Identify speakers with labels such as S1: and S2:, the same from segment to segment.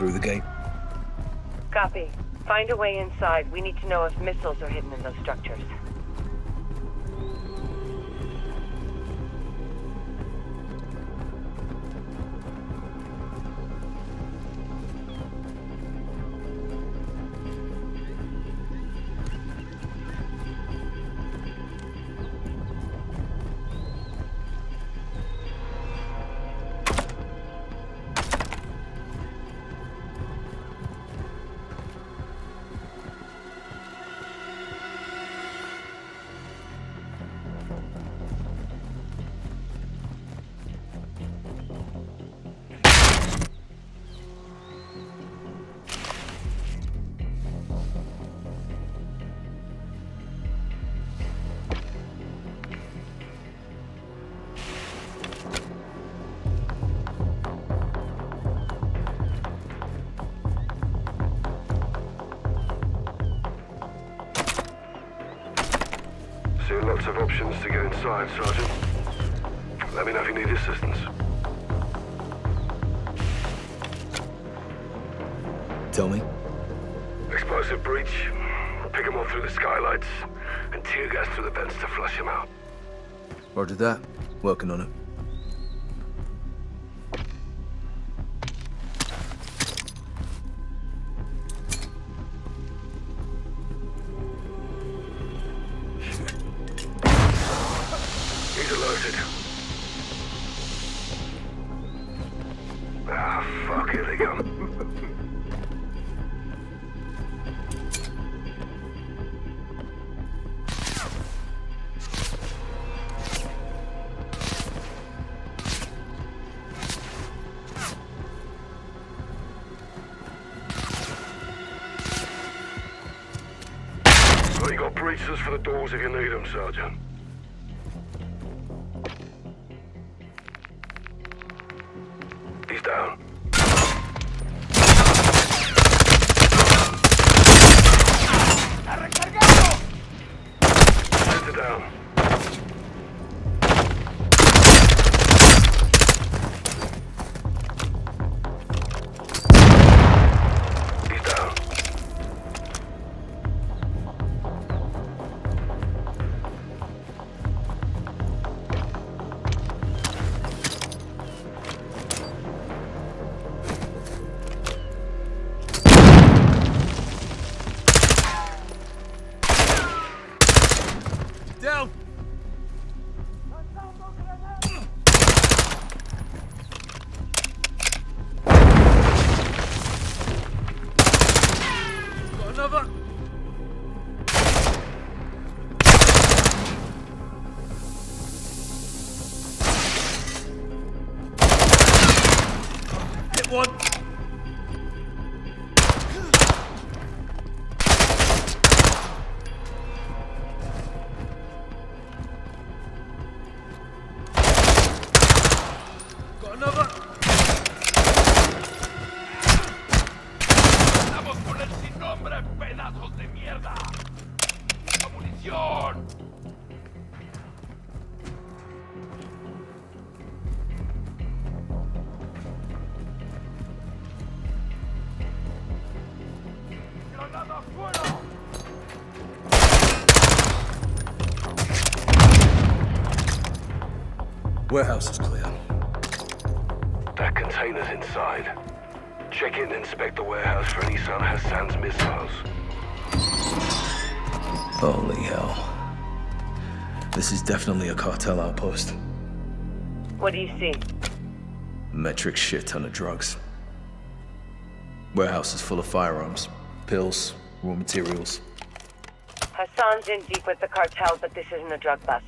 S1: through the gate.
S2: Copy. Find a way inside. We need to know if missiles are hidden in those structures.
S3: Lots of options to get inside, Sergeant. Let me know if you need assistance.
S1: Tell me.
S3: Explosive breach. Pick him off through the skylights. And tear gas through the vents to flush him out.
S1: Roger that. Working on it.
S3: You for the doors if you need them, Sergeant.
S1: One!
S4: Nombre, pedazos de mierda! ¡La munición!
S1: Warehouse is clear.
S3: That container's inside. Check in and inspect the warehouse for any San Hassan's missiles.
S1: Holy hell. This is definitely a cartel outpost.
S2: What do you see?
S1: Metric shit ton of drugs. Warehouse is full of firearms, pills, raw materials.
S2: Hassan's in deep with the cartel, but this isn't a drug bust.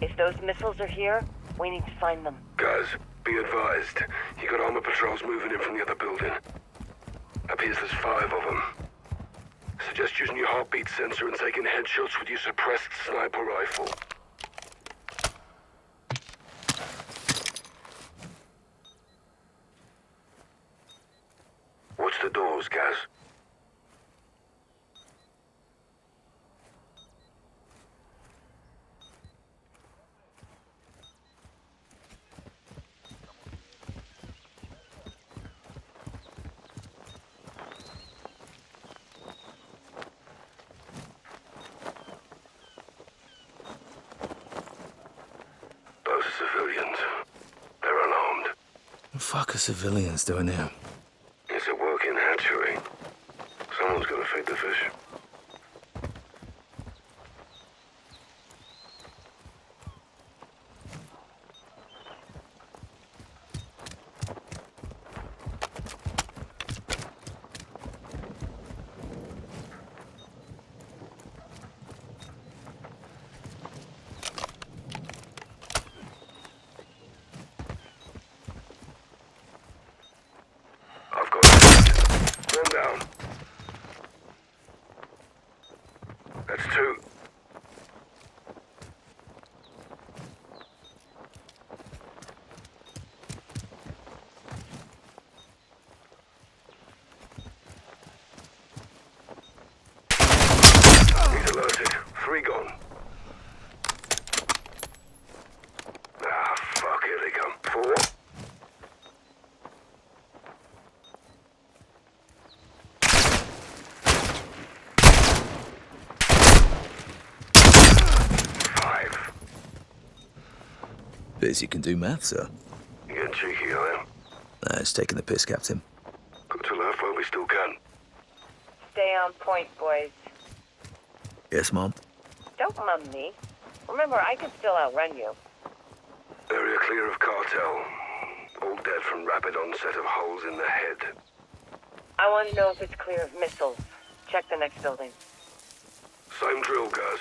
S2: If those missiles are here, we need to find them.
S3: Guys, be advised. You got armor patrols moving in from the other building. Appears there's five of them. Suggest using your heartbeat sensor and taking headshots with your suppressed sniper rifle. Watch the doors, Gaz.
S1: Fuck are civilians doing here?
S3: It's a working hatchery. Someone's to feed the fish. I've got it. One down. That's two. He's alerted. Three gone. Ah, fuck, here they come. Four. Five.
S1: Biz, you can do math, sir.
S3: You getting cheeky, I am.
S1: Nah, it's taking the piss, Captain.
S3: Got to laugh while we still can.
S2: Stay on point, boys.
S1: Yes, Mom?
S2: Don't mum me. Remember, I can still outrun you.
S3: Area clear of cartel. All dead from rapid onset of holes in the head.
S2: I want to know if it's clear of missiles. Check the next building.
S3: Same drill, guys.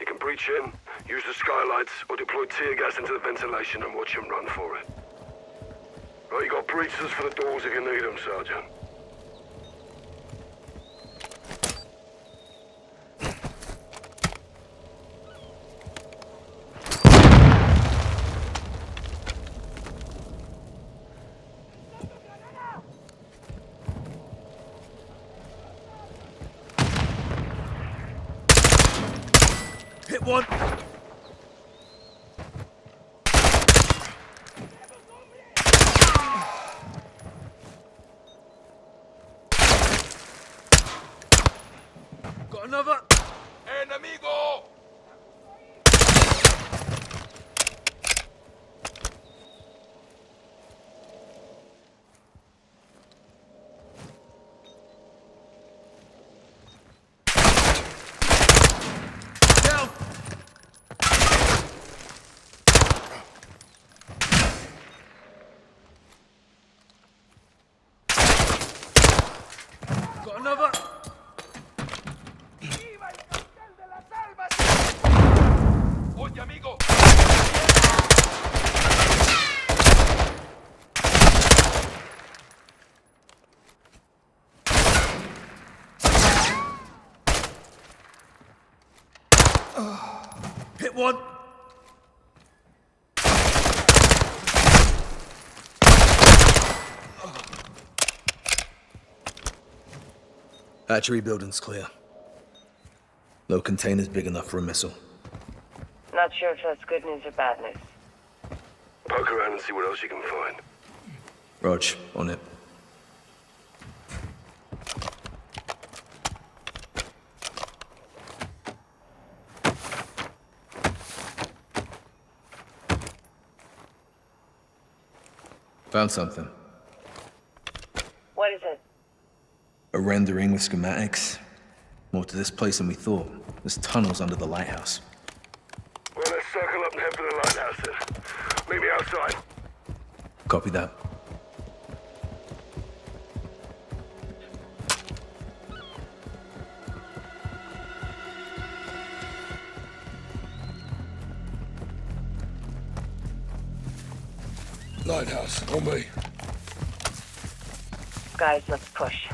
S3: You can breach in, use the skylights, or deploy tear gas into the ventilation and watch them run for it. Right, you got breaches for the doors if you need them, Sergeant.
S1: Hit one! Hit one! Hatchery building's clear. No container's big enough for a missile.
S2: Not sure if that's good news or bad news.
S3: Poke around and see what else you can find.
S1: Rog, on it. Found something.
S2: What is it?
S1: A rendering with schematics. More to this place than we thought. There's tunnels under the lighthouse.
S3: Well, let's circle up and head for the lighthouse then. Meet me outside.
S1: Copy that.
S3: On me.
S2: Guys, let's push.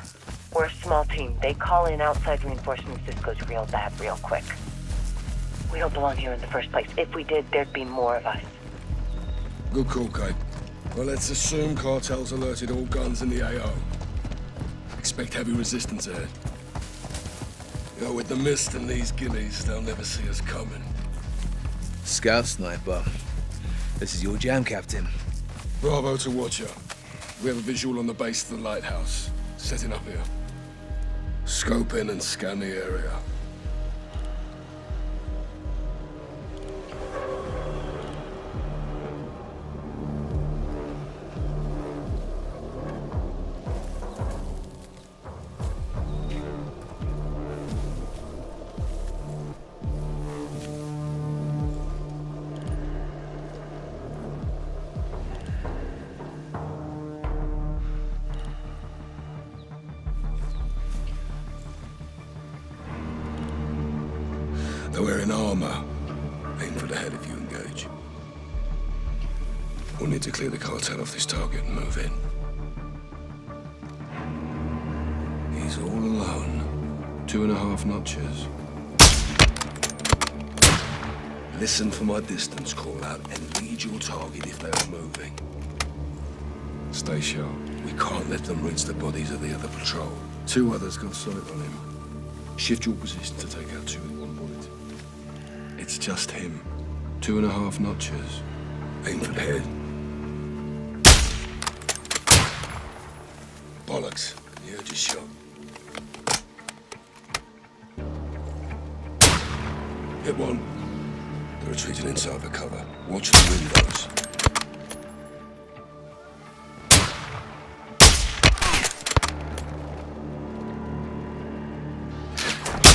S2: We're a small team. They call in outside reinforcements. This goes real bad real quick. We don't belong here in the first place. If we did, there'd be more of us.
S5: Good call, Kate. Well, let's assume cartels alerted all guns in the AO. Expect heavy resistance ahead. You know, with the mist and these ghillies, they'll never see us coming.
S1: Scout sniper. This is your jam, Captain.
S5: Bravo to Watcher. We have a visual on the base of the lighthouse. Setting up here. Scope in and scan the area.
S3: They're wearing armor. Aim for the head if you engage. We'll need to clear the cartel off this target and move in. He's all alone. Two and a half notches. Listen for my distance call out and lead your target if they are moving. Stay sharp. We can't let them reach the bodies of the other patrol. Two others got sight on him. Shift your position to take out two. It's just him. Two and a half notches. Aim for the head. Bollocks. You heard your shot. Hit one. They're retreating inside the cover. Watch the windows.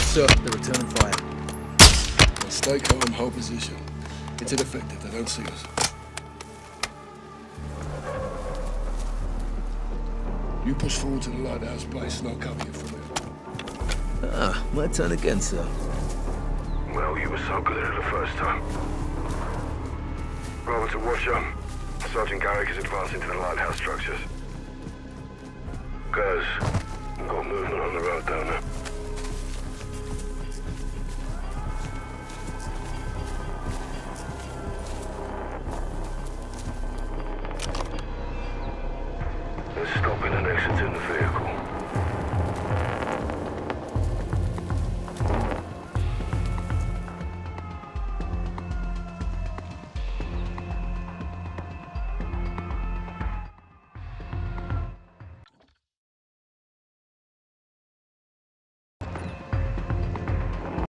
S1: Sir, they're returning fire.
S3: Now stay calm, hold position. It's ineffective, they don't see us. You push forward to the lighthouse base and I'll cover you from here.
S1: Ah, my turn again, sir.
S6: Well, you were so good at it the first time. Robert to Watcher. Sergeant Garrick is advancing to the lighthouse structures. Guys, we've got movement on the road down there. They're stopping and exiting the vehicle.